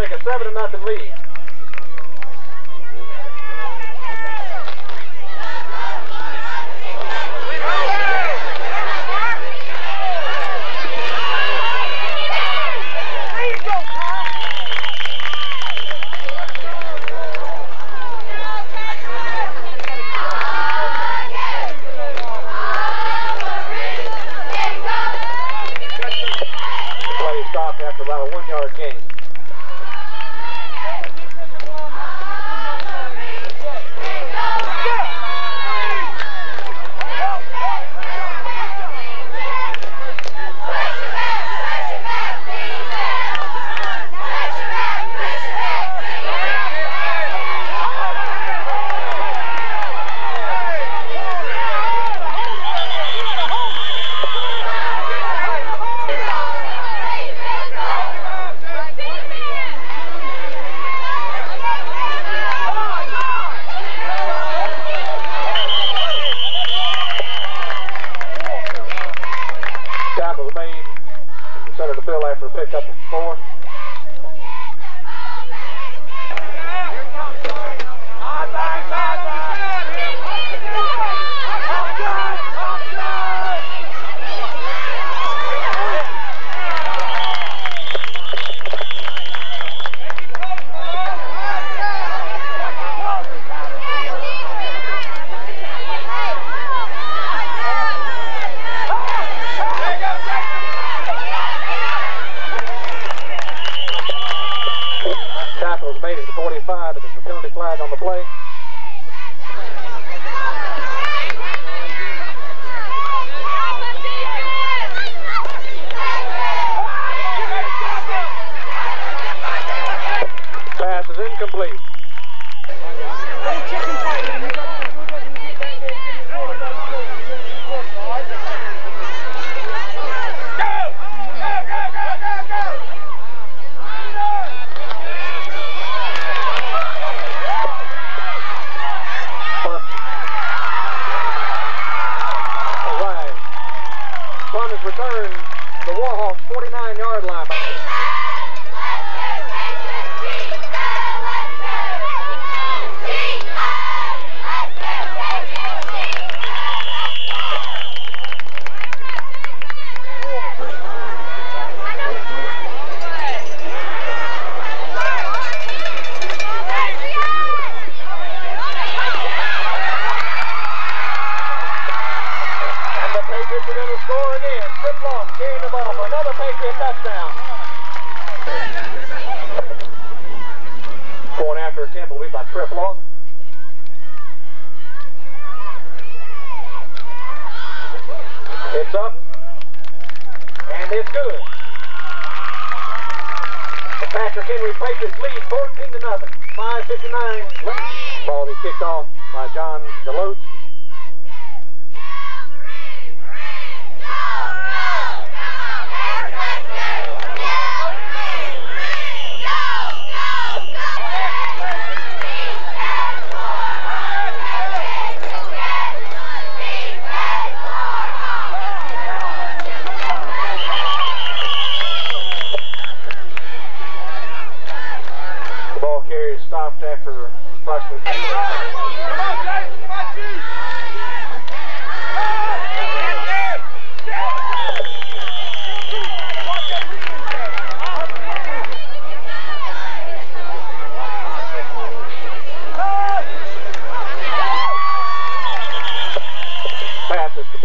take a 7 to nothing lead. It's up. And it's good. The Patrick Henry Patriots lead 14 to nothing. 5.59 left. Ball be kicked off by John DeLoach.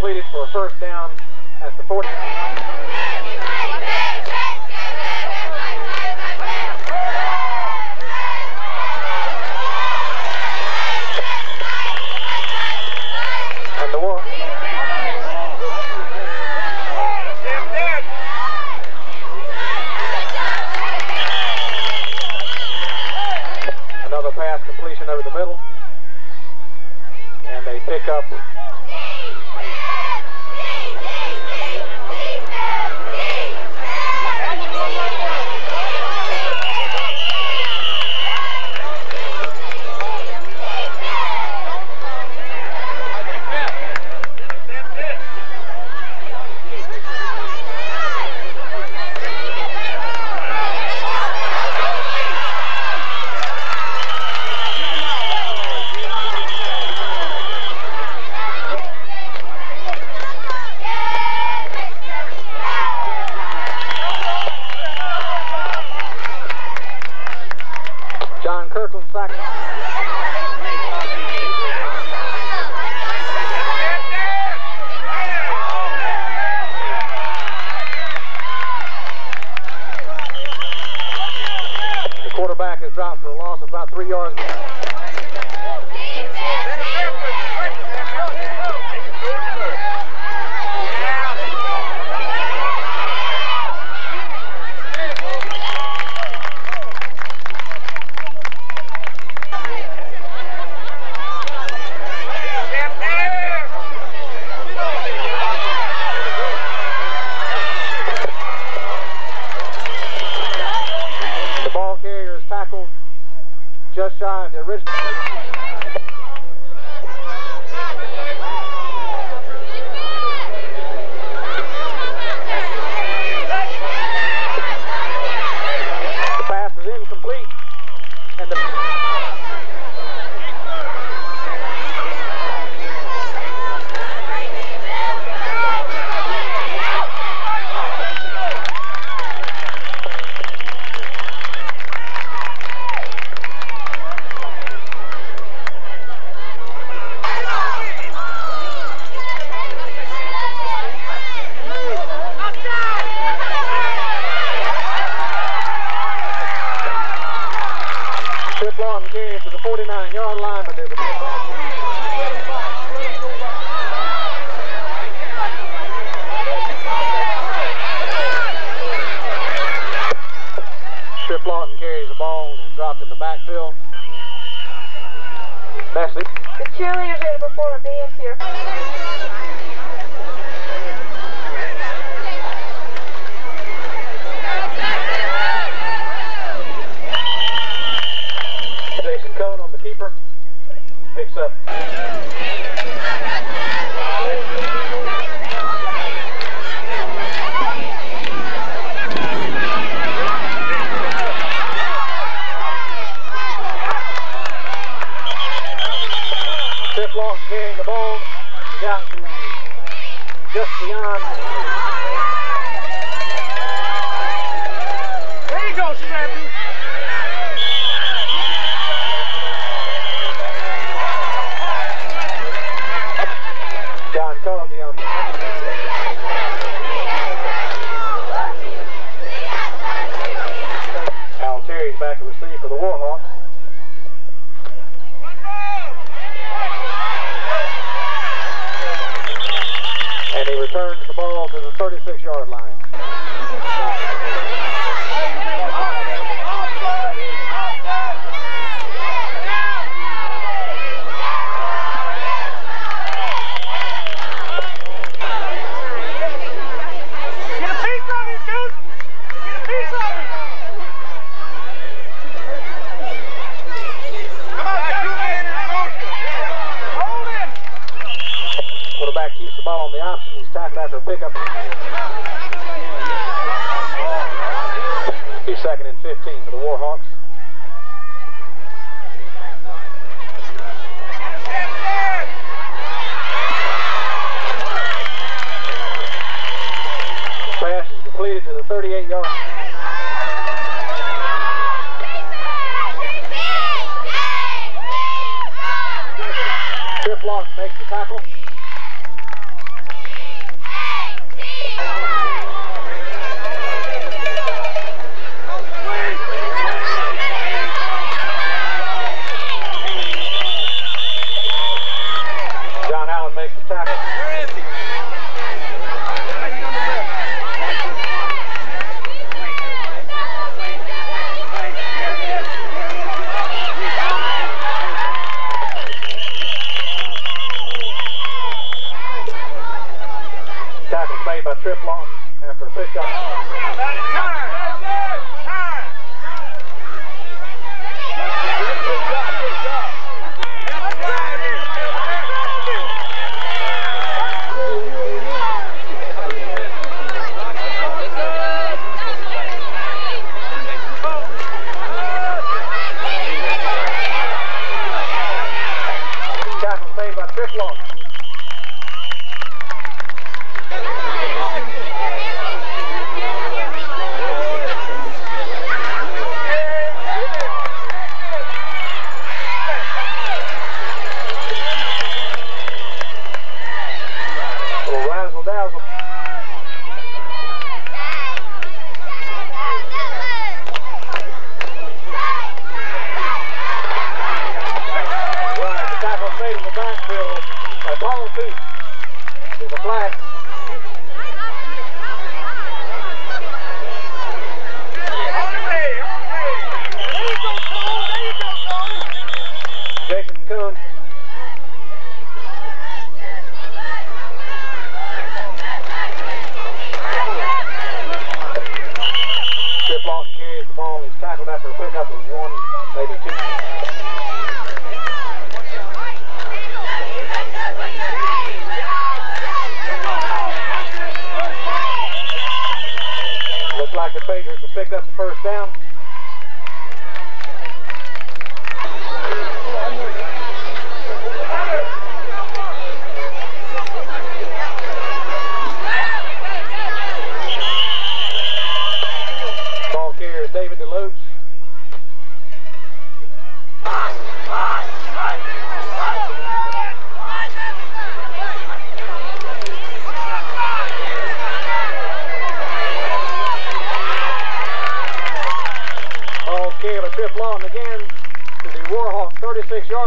completed for a first down at the 40. John Kirkland second. Nigel, pick up. Trip Lawton after a big shot.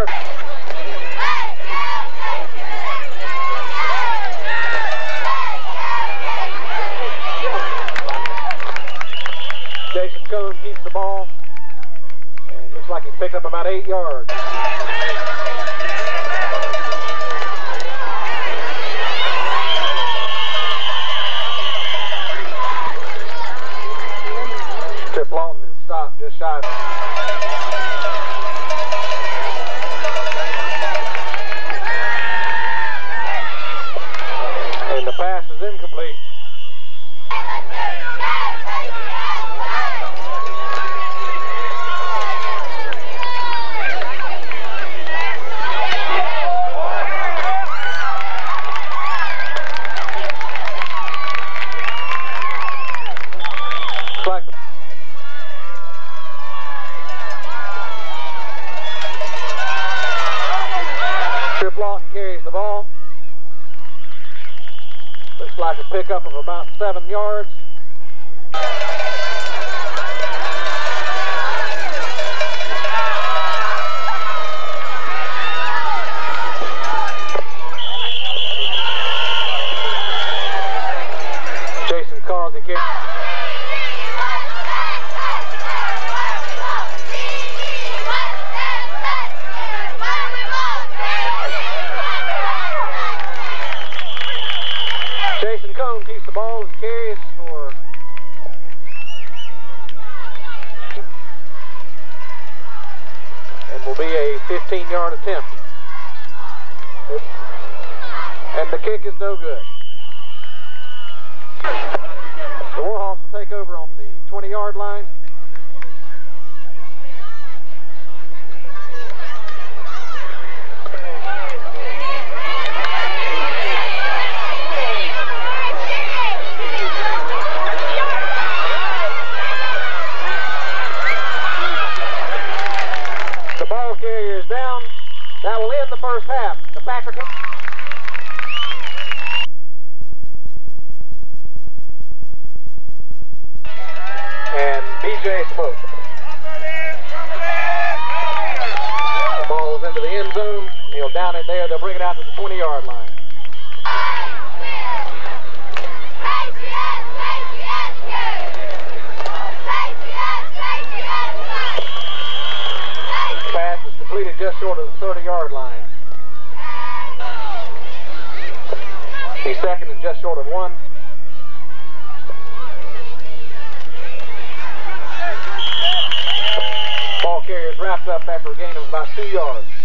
power. pickup of about seven yards. 15 yard attempt. wrapped up after a gain of about two yards.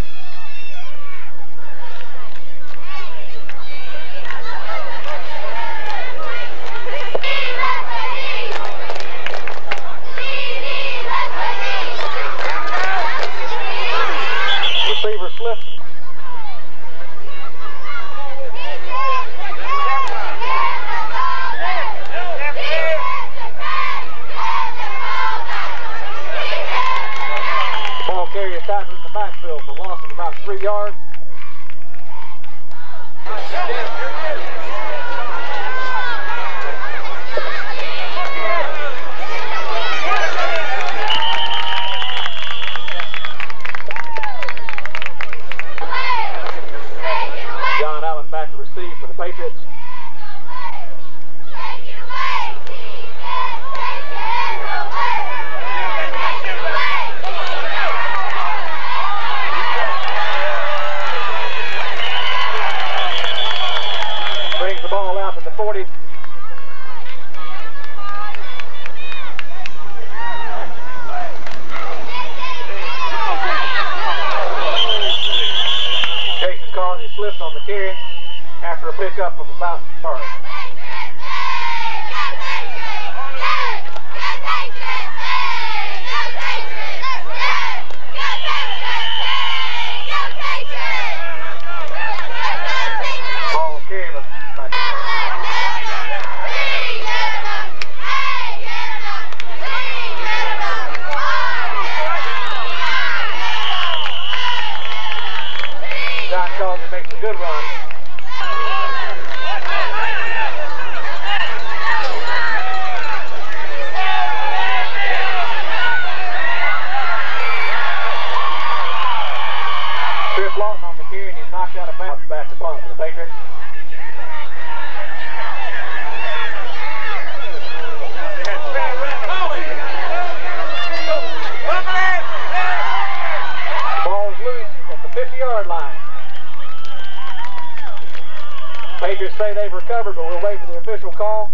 Rangers say they've recovered, but we'll wait for the official call.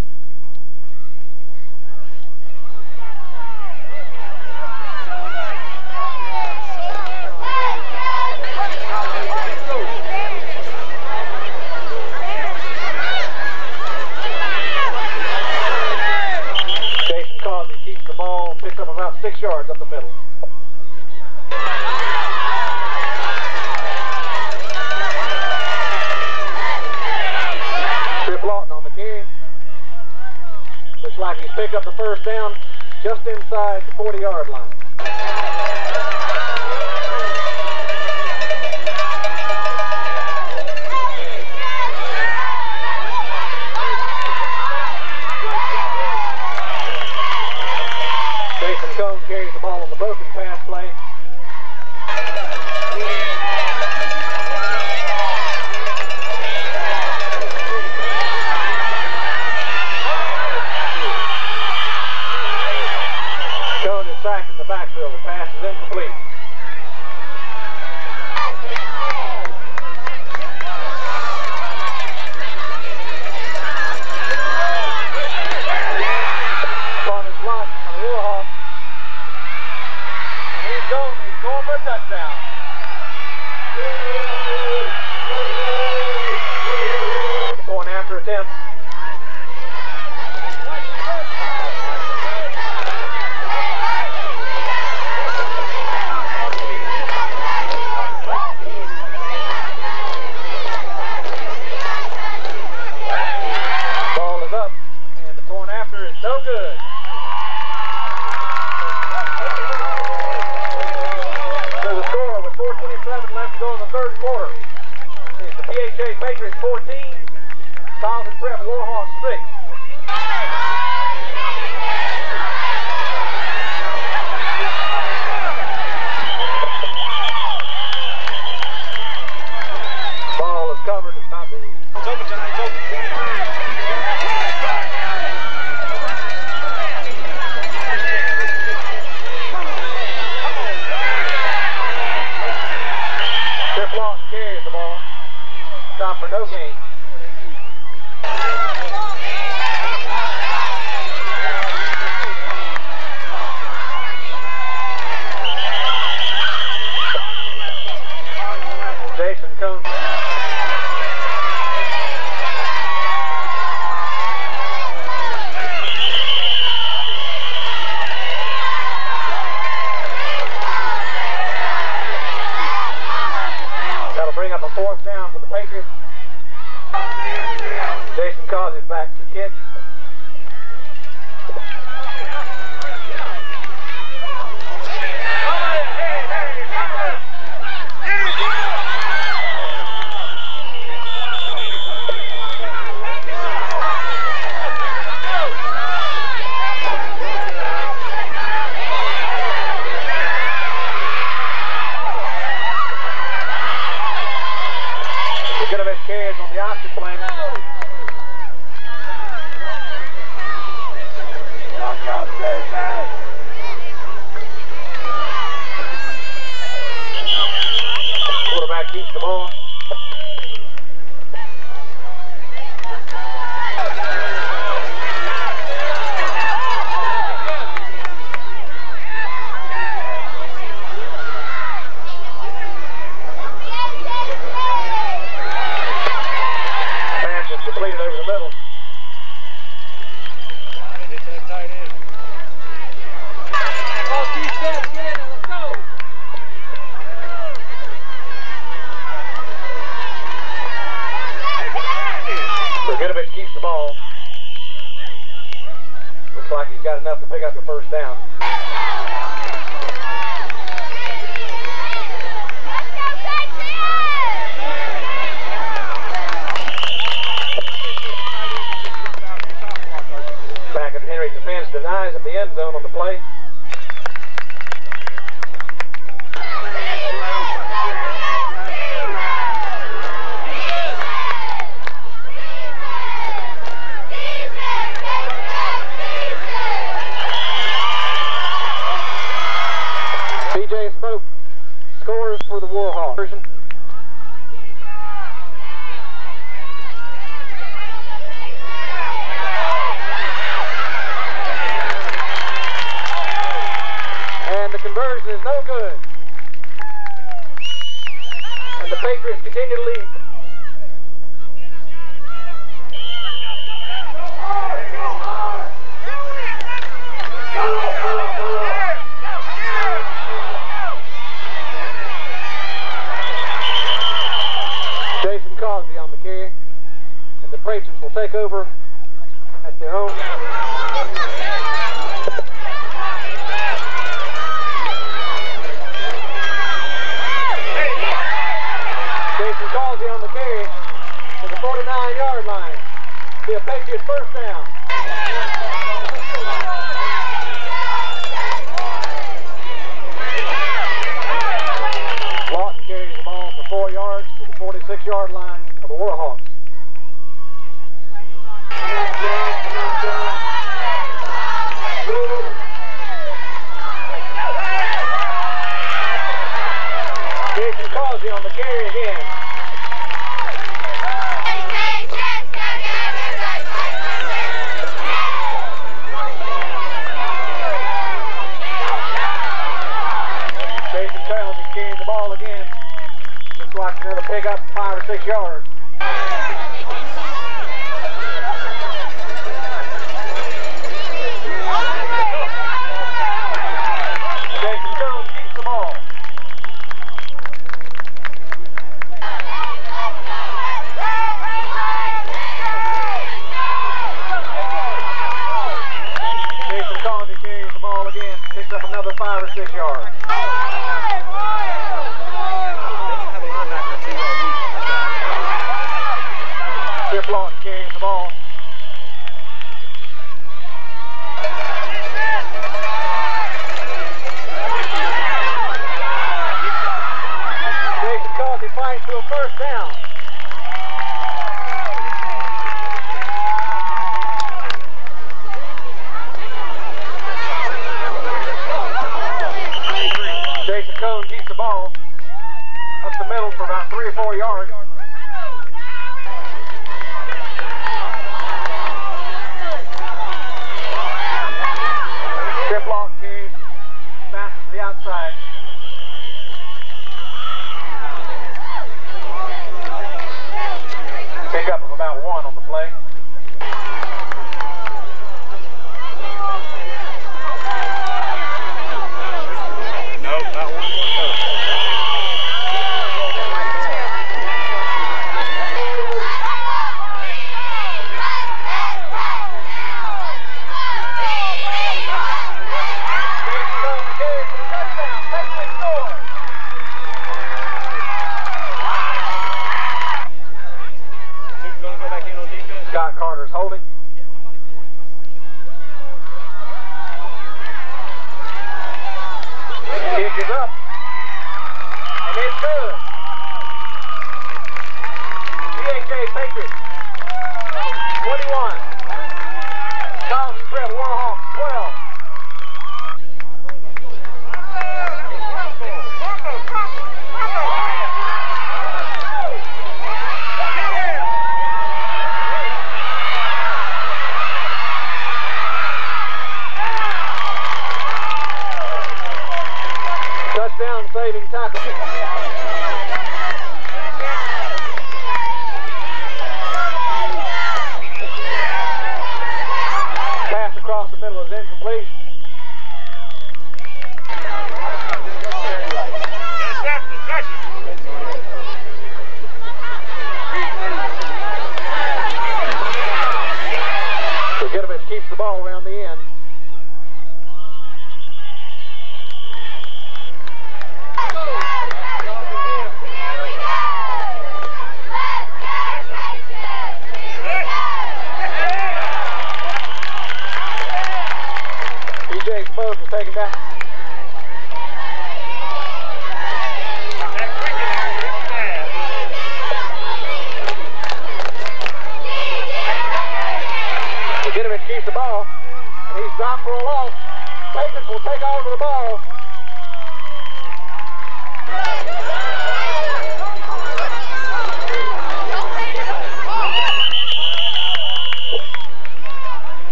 holding.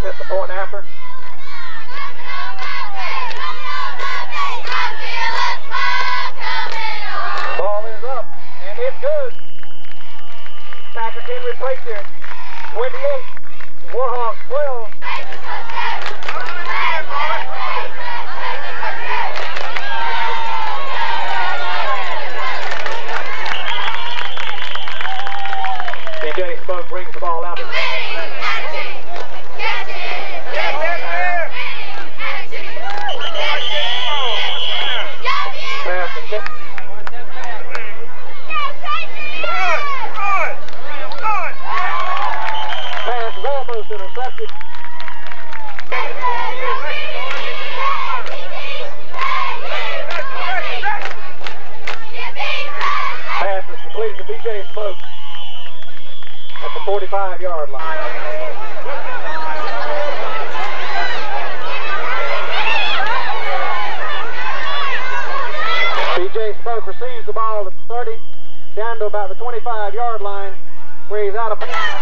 before and after? Ball is up, and it's good. Patrick Henry Placer, 28, Warhol. that. A